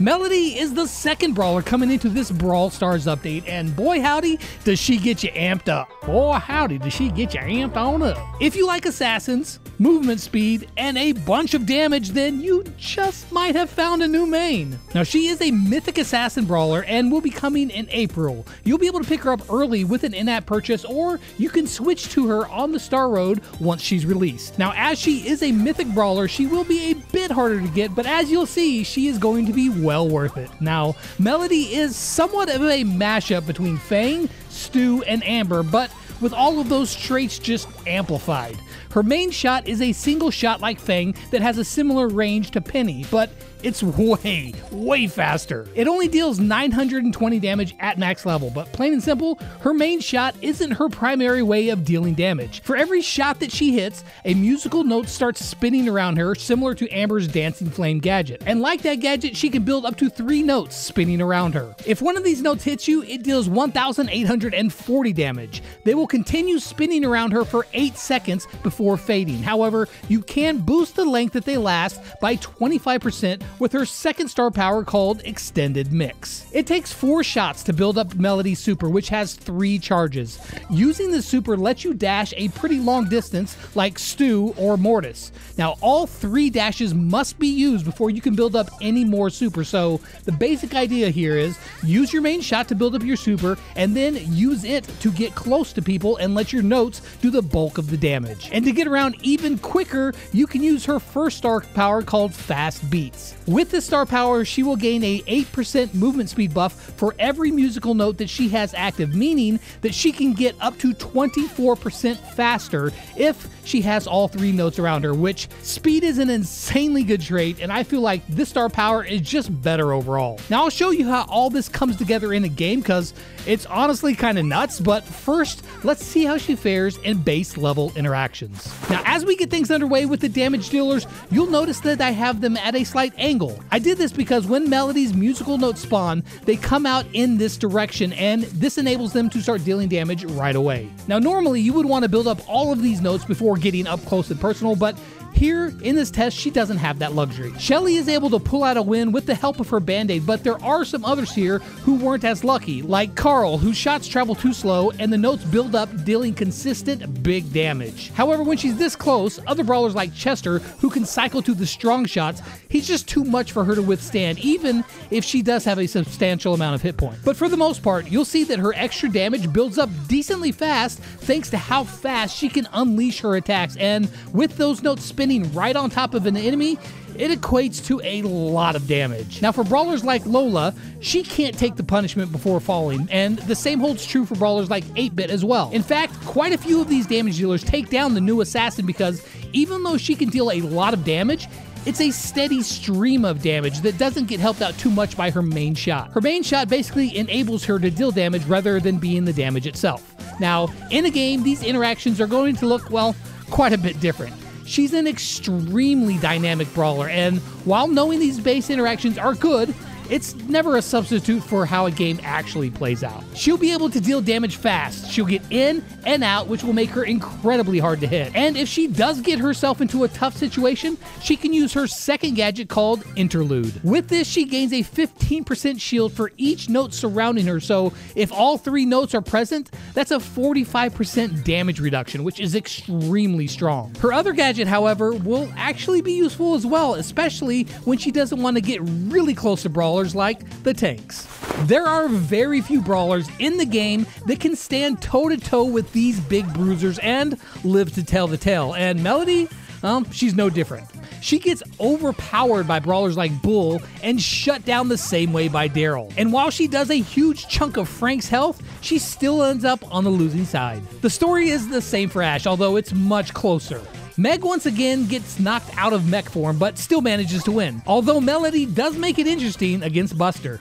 Melodie is the second brawler coming into this Brawl Stars update, and boy howdy, does she get you amped up. Boy howdy, does she get you amped on up. If you like assassins, movement speed, and a bunch of damage, then you just might have found a new main. Now, she is a mythic assassin brawler and will be coming in April. You'll be able to pick her up early with an in app purchase, or you can switch to her on the Star Road once she's released. Now, as she is a mythic brawler, she will be a bit harder to get, but as you'll see, she is going to be worth it. Now, Melodie is somewhat of a mashup between Fang, Stu, and Amber, but with all of those traits just amplified. Her main shot is a single shot like Fang that has a similar range to Penny, but it's way, way faster. It only deals 920 damage at max level, but plain and simple, her main shot isn't her primary way of dealing damage. For every shot that she hits, a musical note starts spinning around her, similar to Amber's Dancing Flame gadget. And like that gadget, she can build up to three notes spinning around her. If one of these notes hits you, it deals 1,840 damage. They will continue spinning around her for 8 seconds before fading. However, you can boost the length that they last by 25% with her second star power called Extended Mix. It takes four shots to build up Melodie Super, which has three charges. Using the Super lets you dash a pretty long distance, like Stu or Mortis. Now, all three dashes must be used before you can build up any more Super, so the basic idea here is use your main shot to build up your Super, and then use it to get close to people and let your notes do the bulk of the damage. And to get around even quicker, you can use her first star power called Fast Beats. With the star power, she will gain a 8% movement speed buff for every musical note that she has active, meaning that she can get up to 24% faster if she has all three notes around her, which speed is an insanely good trait, and I feel like this star power is just better overall. Now I'll show you how all this comes together in a game because it's honestly kind of nuts, but first, let's see how she fares in base level interactions. Now as we get things underway with the damage dealers, you'll notice that I have them at a slight angle angle. I did this because when Melodie's musical notes spawn, they come out in this direction, and this enables them to start dealing damage right away. Now, normally you would want to build up all of these notes before getting up close and personal, but here, in this test, she doesn't have that luxury. Shelly is able to pull out a win with the help of her band-aid, but there are some others here who weren't as lucky, like Carl, whose shots travel too slow and the notes build up, dealing consistent big damage. However, when she's this close, other brawlers like Chester, who can cycle to the strong shots, he's just too much for her to withstand, even if she does have a substantial amount of hit points. But for the most part, you'll see that her extra damage builds up decently fast thanks to how fast she can unleash her attacks, and with those notes spinning standing right on top of an enemy, it equates to a lot of damage. Now, for brawlers like Lola, she can't take the punishment before falling, and the same holds true for brawlers like 8-Bit as well. In fact, quite a few of these damage dealers take down the new assassin because even though she can deal a lot of damage, it's a steady stream of damage that doesn't get helped out too much by her main shot. Her main shot basically enables her to deal damage rather than being the damage itself. Now, in a game, these interactions are going to look, well, quite a bit different. She's an extremely dynamic brawler, and while knowing these base interactions are good, it's never a substitute for how a game actually plays out. She'll be able to deal damage fast, she'll get in and out, which will make her incredibly hard to hit. And if she does get herself into a tough situation, she can use her second gadget called Interlude. With this, she gains a 15% shield for each note surrounding her, so if all three notes are present, that's a 45% damage reduction, which is extremely strong. Her other gadget, however, will actually be useful as well, especially when she doesn't want to get really close to brawlers brawlers like the tanks. There are very few brawlers in the game that can stand toe to toe with these big bruisers and live to tell the tale, and Melodie, well, she's no different. She gets overpowered by brawlers like Bull and shut down the same way by Daryl. And while she does a huge chunk of Frank's health, she still ends up on the losing side. The story is the same for Ash, although it's much closer. Meg once again gets knocked out of mech form, but still manages to win, although Melodie does make it interesting against Buster.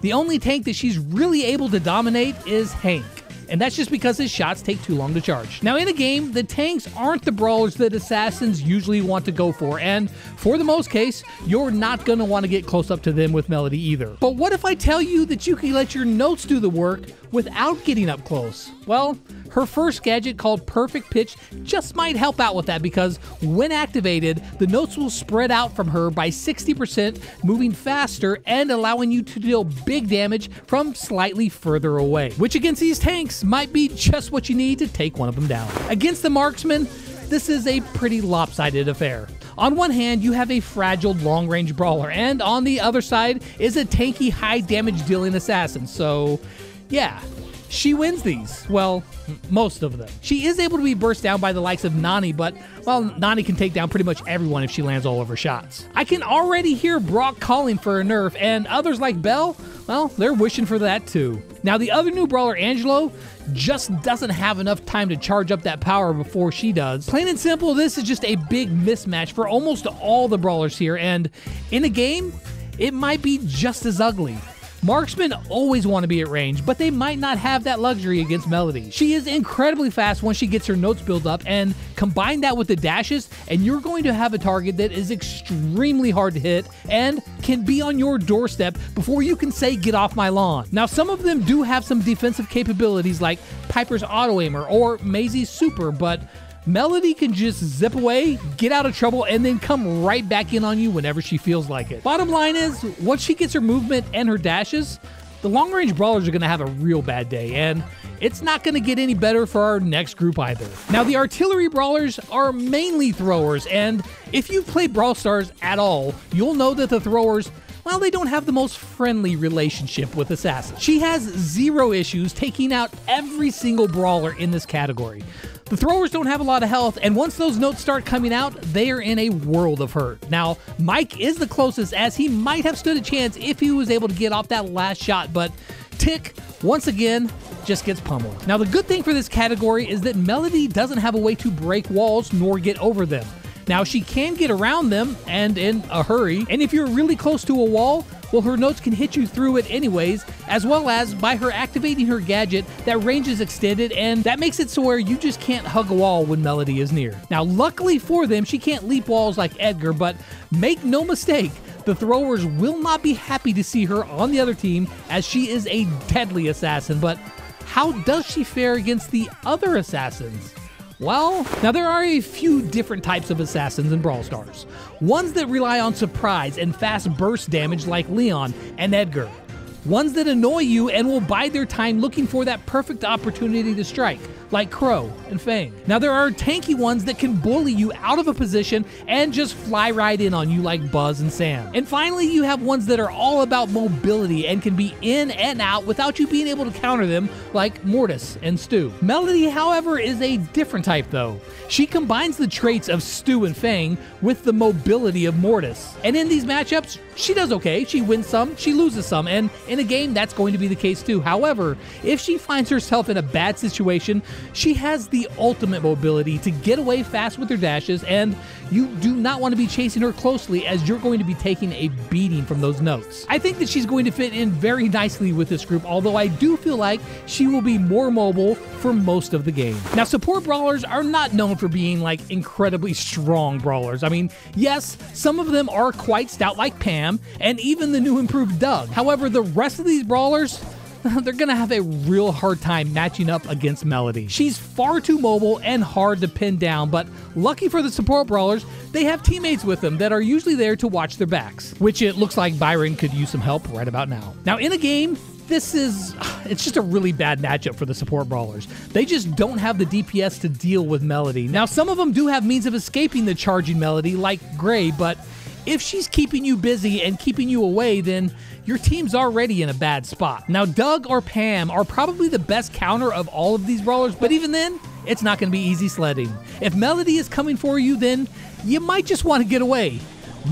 The only tank that she's really able to dominate is Hank and that's just because his shots take too long to charge. Now, in a game, the tanks aren't the brawlers that assassins usually want to go for, and for the most case, you're not want to get close up to them with Melodie either. But what if I tell you that you can let your notes do the work without getting up close? Well, her first gadget called Perfect Pitch just might help out with that because when activated, the notes will spread out from her by 60%, moving faster and allowing you to deal big damage from slightly further away, which against these tanks might be just what you need to take one of them down. Against the marksman, this is a pretty lopsided affair. On one hand, you have a fragile long range brawler, and on the other side is a tanky high damage dealing assassin, so yeah, she wins these. Well, most of them. She is able to be burst down by the likes of Nani, but, well, Nani can take down pretty much everyone if she lands all of her shots. I can already hear Brock calling for a nerf, and others like Belle, well, they're wishing for that too. Now, the other new brawler, Angelo, just doesn't have enough time to charge up that power before she does. Plain and simple, this is just a big mismatch for almost all the brawlers here, and in a game, it might be just as ugly. Marksmen always want to be at range, but they might not have that luxury against Melodie. She is incredibly fast once she gets her notes built up, and combine that with the dashes, and you're going to have a target that is extremely hard to hit and can be on your doorstep before you can say, Get off my lawn. Now, some of them do have some defensive capabilities like Piper's Auto Aimer or Maisie's Super, but Melodie can just zip away, get out of trouble, and then come right back in on you whenever she feels like it. Bottom line is, once she gets her movement and her dashes, the long range brawlers are going to have a real bad day, and it's not going to get any better for our next group either. Now, the artillery brawlers are mainly throwers, and if you've played Brawl Stars at all, you'll know that the throwers well, they don't have the most friendly relationship with Assassin. She has zero issues taking out every single brawler in this category. The throwers don't have a lot of health, and once those notes start coming out, they are in a world of hurt. Now, Mike is the closest, as he might have stood a chance if he was able to get off that last shot, but Tick, once again, just gets pummeled. Now, the good thing for this category is that Melodie doesn't have a way to break walls nor get over them. Now, she can get around them and in a hurry, and if you're really close to a wall, well, her notes can hit you through it anyways, as well as by her activating her gadget, that range is extended, and that makes it so where you just can't hug a wall when Melodie is near. Now, luckily for them, she can't leap walls like Edgar, but make no mistake, the throwers will not be happy to see her on the other team, as she is a deadly assassin, but how does she fare against the other assassins? Well, now there are a few different types of assassins in Brawl Stars. Ones that rely on surprise and fast burst damage like Leon and Edgar. Ones that annoy you and will bide their time looking for that perfect opportunity to strike, like Crow and Fang. Now, there are tanky ones that can bully you out of a position and just fly right in on you like Buzz and Sam. And finally, you have ones that are all about mobility and can be in and out without you being able to counter them, like Mortis and Stu. Melodie, however, is a different type though. She combines the traits of Stu and Fang with the mobility of Mortis. And in these matchups, she does okay. She wins some, she loses some, and in a game, that's going to be the case too. However, if she finds herself in a bad situation, she has the ultimate mobility to get away fast with her dashes, and you do not want to be chasing her closely as you're going to be taking a beating from those notes. I think that she's going to fit in very nicely with this group, although I do feel like she will be more mobile for most of the game. Now, support brawlers are not known for being like incredibly strong brawlers. I mean, yes, some of them are quite stout, like Pam, and even the new improved Doug. However, the rest of these brawlers, they're going to have a real hard time matching up against Melodie. She's far too mobile and hard to pin down, but lucky for the support brawlers, they have teammates with them that are usually there to watch their backs, which it looks like Byron could use some help right about now. Now, in a game, this is it's just a really bad matchup for the support brawlers. They just don't have the DPS to deal with Melodie. Now some of them do have means of escaping the charging Melodie like Gray, but if she's keeping you busy and keeping you away, then your team's already in a bad spot. Now, Doug or Pam are probably the best counter of all of these brawlers, but even then, it's not going to be easy sledding. If Melodie is coming for you, then you might just want to get away.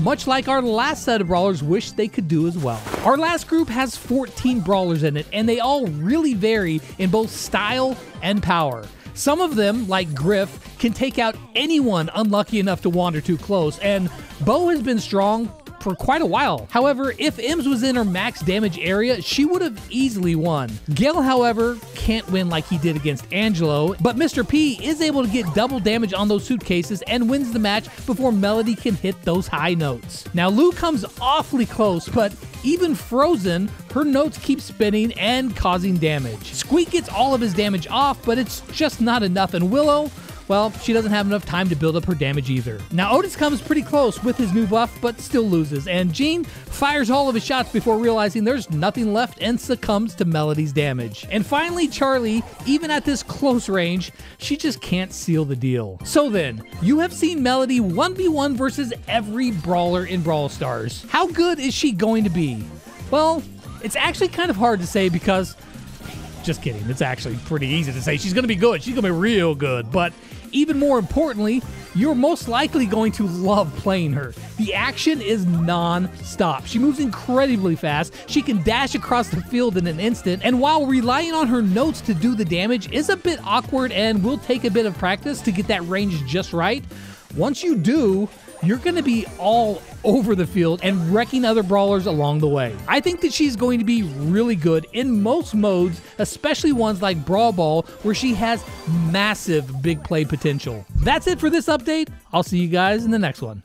Much like our last set of brawlers wish they could do as well. Our last group has 14 brawlers in it, and they all really vary in both style and power. Some of them, like Griff, can take out anyone unlucky enough to wander too close, and Bo has been strong for quite a while. However, if Emz was in her max damage area, she would have easily won. Gale, however, can't win like he did against Angelo, but Mr. P is able to get double damage on those suitcases and wins the match before Melodie can hit those high notes. Now, Lou comes awfully close, but Even frozen, her notes keep spinning and causing damage. Squeak gets all of his damage off, but it's just not enough, and Willow, well, she doesn't have enough time to build up her damage either. Now, Otis comes pretty close with his new buff, but still loses, and Gene fires all of his shots before realizing there's nothing left and succumbs to Melodie's damage. And finally, Charlie, even at this close range, she just can't seal the deal. So then, you have seen Melody 1v1 versus every brawler in Brawl Stars. How good is she going to be? Well, it's actually kind of hard to say because just kidding. It's actually pretty easy to say she's going to be good. She's going to be real good. But even more importantly, you're most likely going to love playing her. The action is non stop. She moves incredibly fast, she can dash across the field in an instant, and while relying on her notes to do the damage is a bit awkward and will take a bit of practice to get that range just right, once you do, you're going to be all over the field and wrecking other brawlers along the way. I think that she's going to be really good in most modes, especially ones like Brawl Ball, where she has massive big play potential. That's it for this update. I'll see you guys in the next one.